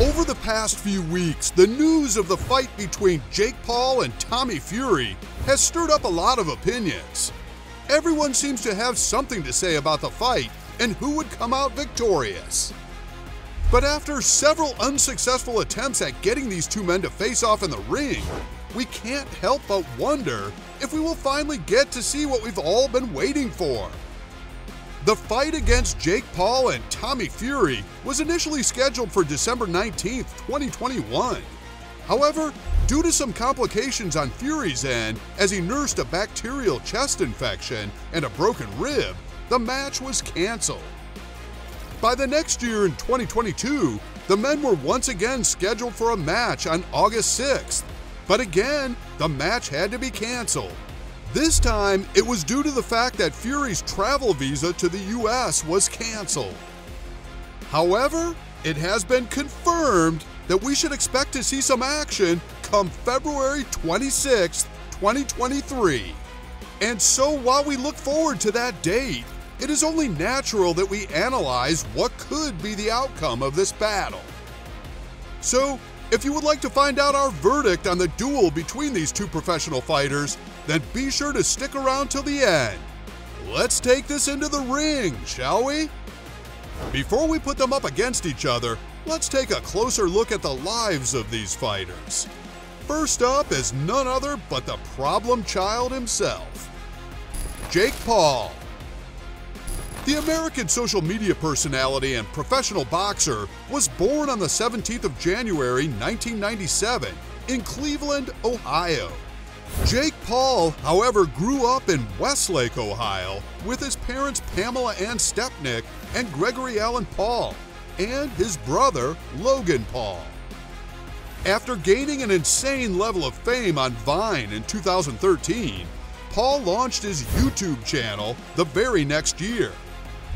Over the past few weeks, the news of the fight between Jake Paul and Tommy Fury has stirred up a lot of opinions. Everyone seems to have something to say about the fight and who would come out victorious. But after several unsuccessful attempts at getting these two men to face off in the ring, we can't help but wonder if we will finally get to see what we've all been waiting for. The fight against Jake Paul and Tommy Fury was initially scheduled for December 19, 2021. However, due to some complications on Fury's end as he nursed a bacterial chest infection and a broken rib, the match was canceled. By the next year in 2022, the men were once again scheduled for a match on August 6th, but again, the match had to be canceled. This time, it was due to the fact that Fury's travel visa to the US was canceled. However, it has been confirmed that we should expect to see some action come February 26, 2023. And so while we look forward to that date, it is only natural that we analyze what could be the outcome of this battle. So, if you would like to find out our verdict on the duel between these two professional fighters, then be sure to stick around till the end. Let's take this into the ring, shall we? Before we put them up against each other, let's take a closer look at the lives of these fighters. First up is none other but the problem child himself, Jake Paul. The American social media personality and professional boxer was born on the 17th of January 1997 in Cleveland, Ohio. Jake Paul, however, grew up in Westlake, Ohio, with his parents Pamela Ann Stepnick and Gregory Allen Paul, and his brother Logan Paul. After gaining an insane level of fame on Vine in 2013, Paul launched his YouTube channel the very next year.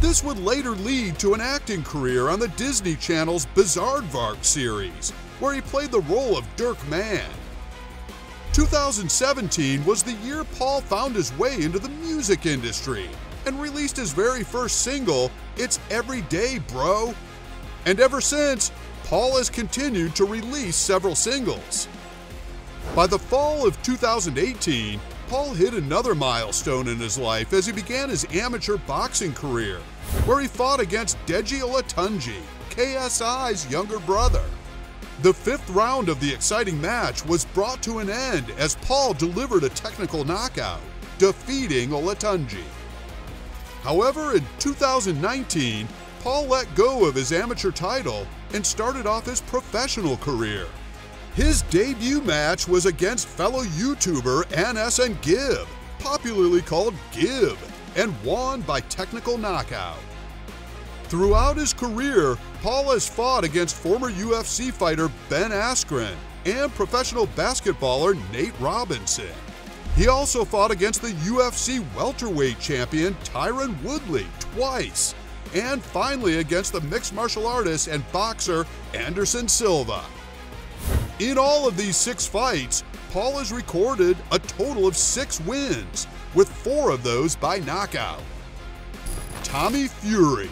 This would later lead to an acting career on the Disney Channel's Bizaardvark series, where he played the role of Dirk Mann. 2017 was the year Paul found his way into the music industry and released his very first single, It's Everyday Bro. And ever since, Paul has continued to release several singles. By the fall of 2018, Paul hit another milestone in his life as he began his amateur boxing career, where he fought against Deji Olatunji, KSI's younger brother. The fifth round of the exciting match was brought to an end as Paul delivered a technical knockout, defeating Olatunji. However, in 2019, Paul let go of his amateur title and started off his professional career. His debut match was against fellow YouTuber AnEsonGib, popularly called Gib, and won by technical knockout. Throughout his career, Paul has fought against former UFC fighter Ben Askren and professional basketballer Nate Robinson. He also fought against the UFC welterweight champion Tyron Woodley twice, and finally against the mixed martial artist and boxer Anderson Silva. In all of these six fights, Paul has recorded a total of six wins, with four of those by knockout. Tommy Fury.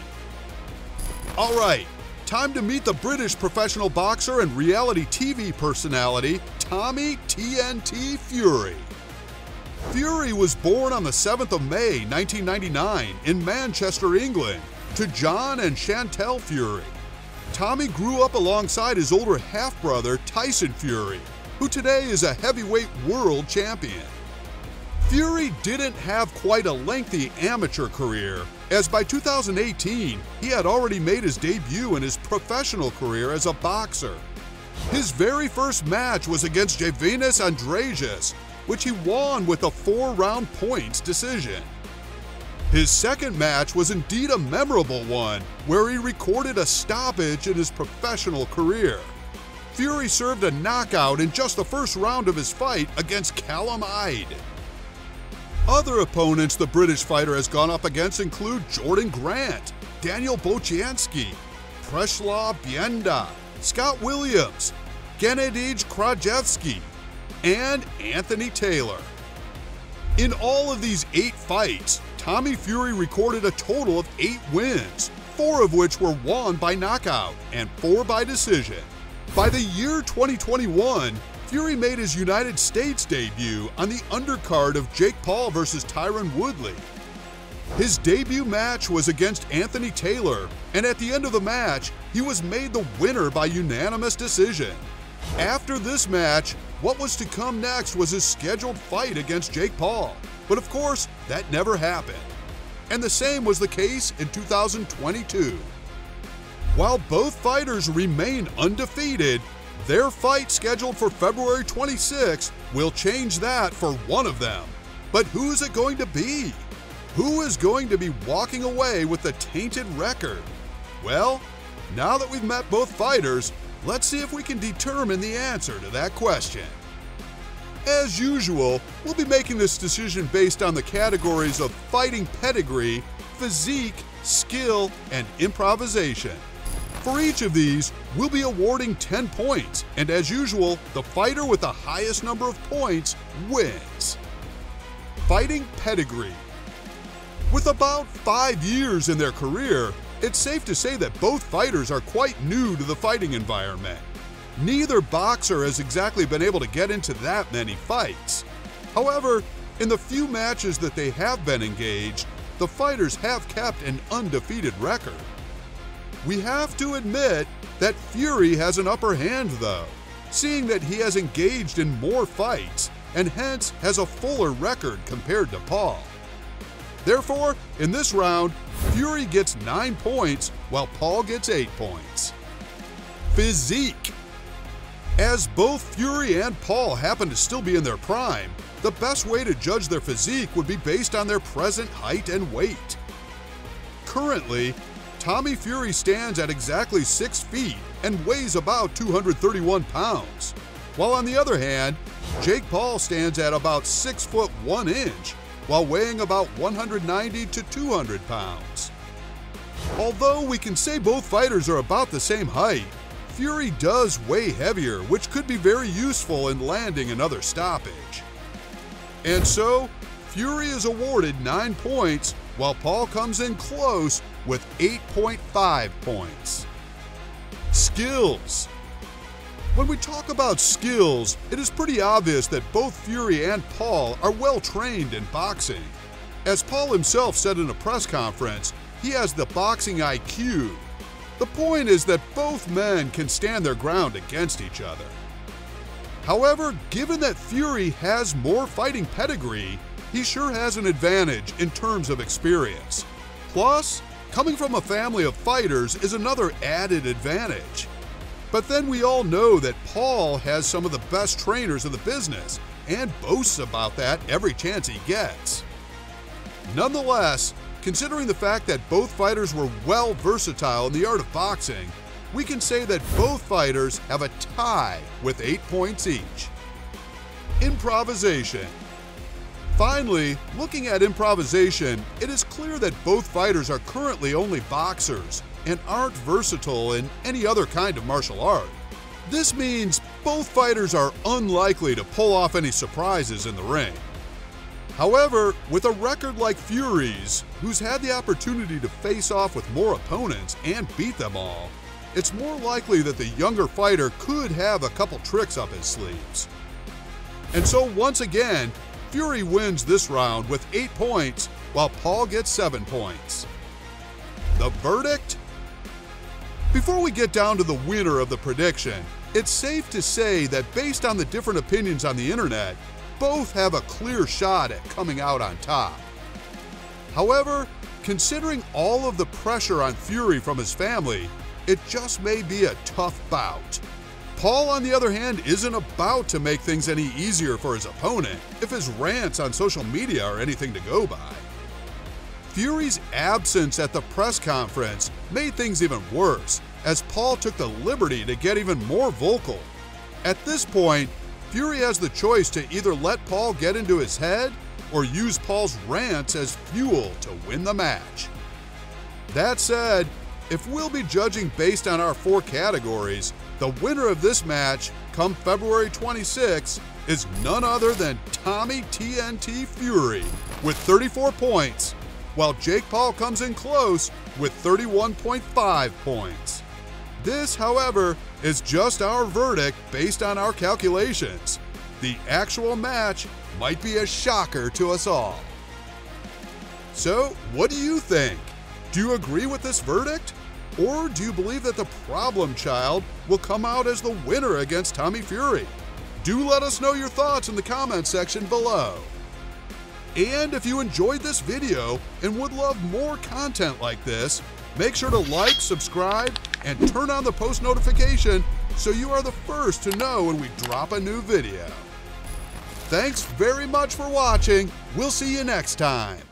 All right, time to meet the British professional boxer and reality TV personality, Tommy TNT Fury. Fury was born on the 7th of May 1999 in Manchester, England, to John and Chantel Fury. Tommy grew up alongside his older half brother, Tyson Fury, who today is a heavyweight world champion. Fury didn't have quite a lengthy amateur career, as by 2018 he had already made his debut in his professional career as a boxer. His very first match was against Javinas Andrasius, which he won with a four round points decision. His second match was indeed a memorable one, where he recorded a stoppage in his professional career. Fury served a knockout in just the first round of his fight against Callum Ide. Other opponents the British fighter has gone up against include Jordan Grant, Daniel Bocianski, Preslav Bienda, Scott Williams, Gennady Krajewski, and Anthony Taylor. In all of these eight fights, Tommy Fury recorded a total of eight wins, four of which were won by knockout and four by decision. By the year 2021, Fury made his United States debut on the undercard of Jake Paul versus Tyron Woodley. His debut match was against Anthony Taylor, and at the end of the match, he was made the winner by unanimous decision. After this match, what was to come next was his scheduled fight against Jake Paul, but of course, that never happened. And the same was the case in 2022. While both fighters remain undefeated, their fight scheduled for February 26 will change that for one of them. But who is it going to be? Who is going to be walking away with the tainted record? Well, now that we've met both fighters, let's see if we can determine the answer to that question. As usual, we'll be making this decision based on the categories of fighting pedigree, physique, skill, and improvisation. For each of these, we'll be awarding 10 points, and as usual, the fighter with the highest number of points wins. Fighting pedigree. With about five years in their career, it's safe to say that both fighters are quite new to the fighting environment. Neither boxer has exactly been able to get into that many fights. However, in the few matches that they have been engaged, the fighters have kept an undefeated record. We have to admit that Fury has an upper hand though, seeing that he has engaged in more fights and hence has a fuller record compared to Paul. Therefore, in this round, Fury gets 9 points while Paul gets 8 points. Physique As both Fury and Paul happen to still be in their prime, the best way to judge their physique would be based on their present height and weight. Currently, Tommy Fury stands at exactly 6 feet and weighs about 231 pounds, while on the other hand, Jake Paul stands at about 6 foot 1 inch while weighing about 190 to 200 pounds. Although we can say both fighters are about the same height, Fury does weigh heavier, which could be very useful in landing another stoppage. And so, Fury is awarded 9 points, while Paul comes in close with 8.5 points. Skills when we talk about skills, it is pretty obvious that both Fury and Paul are well trained in boxing. As Paul himself said in a press conference, he has the boxing IQ. The point is that both men can stand their ground against each other. However, given that Fury has more fighting pedigree, he sure has an advantage in terms of experience. Plus, coming from a family of fighters is another added advantage. But then we all know that Paul has some of the best trainers in the business and boasts about that every chance he gets. Nonetheless, considering the fact that both fighters were well versatile in the art of boxing, we can say that both fighters have a tie with 8 points each. Improvisation Finally, looking at improvisation, it is clear that both fighters are currently only boxers, and aren't versatile in any other kind of martial art. This means both fighters are unlikely to pull off any surprises in the ring. However, with a record like Fury's, who's had the opportunity to face off with more opponents and beat them all, it's more likely that the younger fighter could have a couple tricks up his sleeves. And so once again, Fury wins this round with 8 points, while Paul gets 7 points. The verdict? Before we get down to the winner of the prediction, it's safe to say that based on the different opinions on the internet, both have a clear shot at coming out on top. However, considering all of the pressure on Fury from his family, it just may be a tough bout. Paul, on the other hand, isn't about to make things any easier for his opponent if his rants on social media are anything to go by. Fury's absence at the press conference made things even worse, as Paul took the liberty to get even more vocal. At this point, Fury has the choice to either let Paul get into his head or use Paul's rants as fuel to win the match. That said, if we'll be judging based on our four categories, the winner of this match, come February 26, is none other than Tommy TNT Fury with 34 points while Jake Paul comes in close with 31.5 points. This, however, is just our verdict based on our calculations. The actual match might be a shocker to us all. So, what do you think? Do you agree with this verdict? Or do you believe that the problem child will come out as the winner against Tommy Fury? Do let us know your thoughts in the comment section below. And if you enjoyed this video and would love more content like this, make sure to like, subscribe, and turn on the post notification so you are the first to know when we drop a new video. Thanks very much for watching. We'll see you next time.